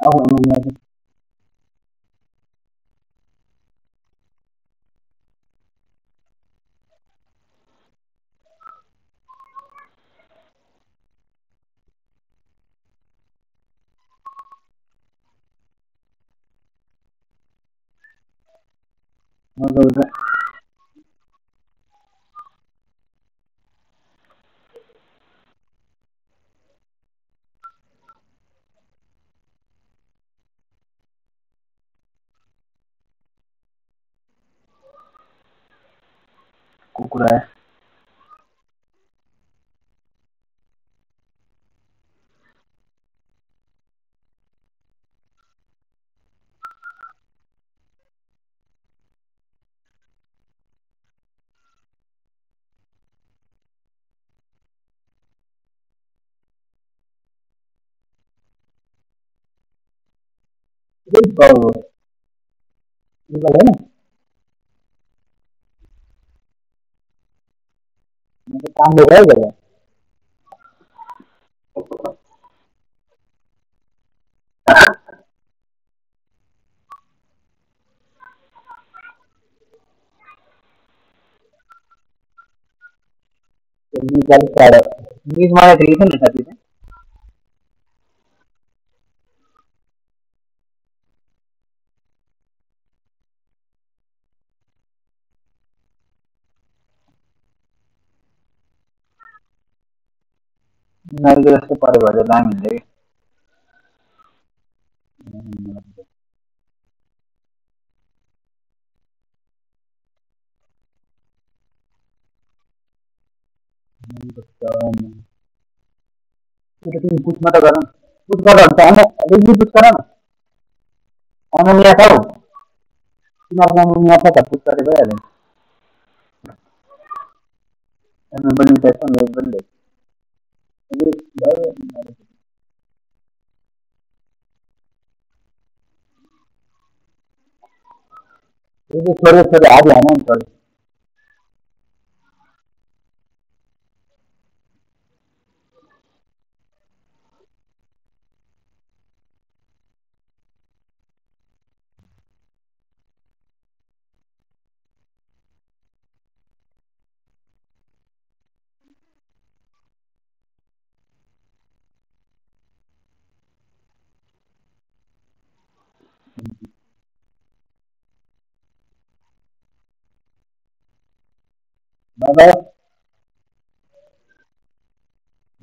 ao anlamları Anadolu'da 喂。哦，你这个呢 वाला ना मेरे काम हो रहा है मी? चालीस मी तुम्हारा क्रिएशन नहीं चाहती थी नहीं तो इसके पारे बाजे ना मिल जाएगी itu tim push mata kan push karo ana lagi push karo ana niya tahu Sinar na niya pa ta push kare bayar ana bani ta san lo bande ये थोड़े थोड़े आ गया ना थोड़े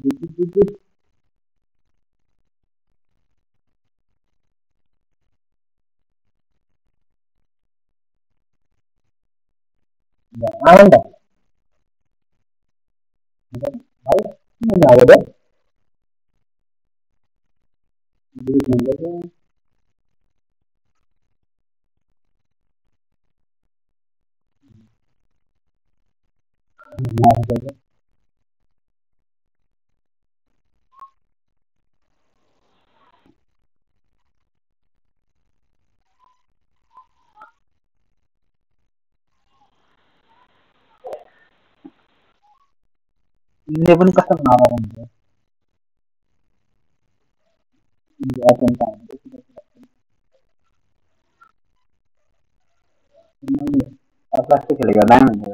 Dạ, ai anh đọc Đấy, nào đấy Điều mình có 11 का सब नाम है ये डायमंड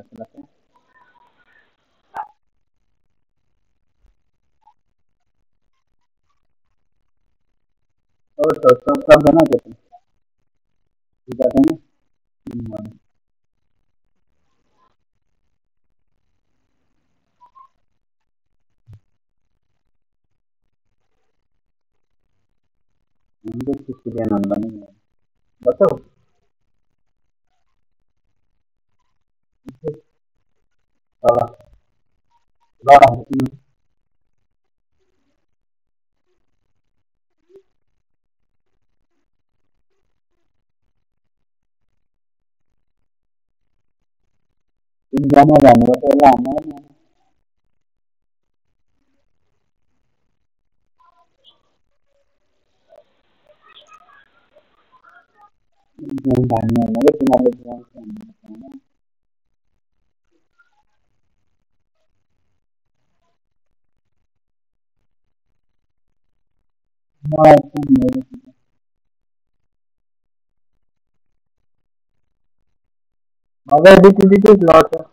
और सब सब बना देते हैं ठीक है ना Indeks istri namanya. Kan, Betul. Salah. Salah. पहले आना है Indiana जाने वाला है तुम्हारे ध्यान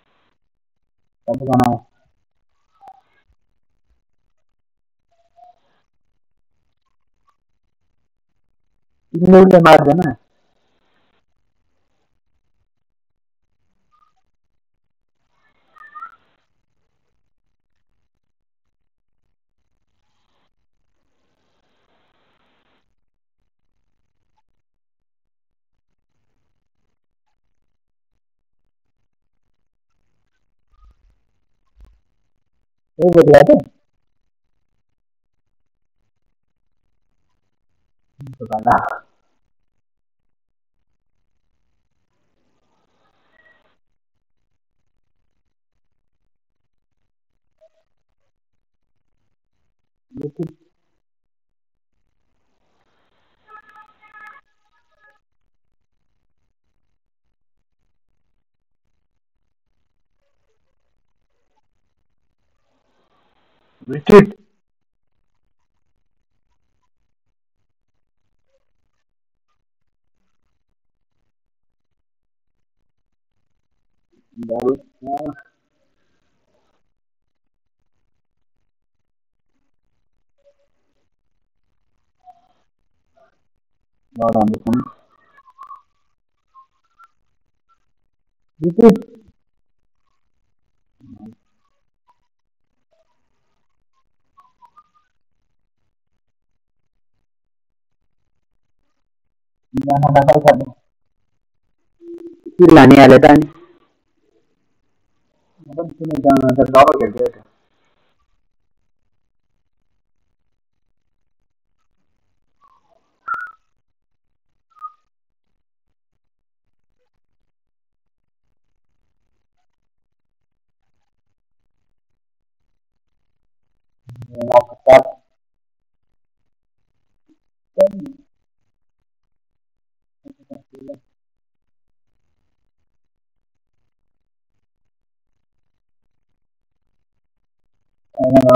Tabi bana Nurle Mer değil mi? Ini buat berapa? Coba Thank you. retreat That is not not understand. Repeat. Baru uh, orang bukan retreat jangan ada satu लाने वाले था नहीं मतलब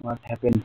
What happened?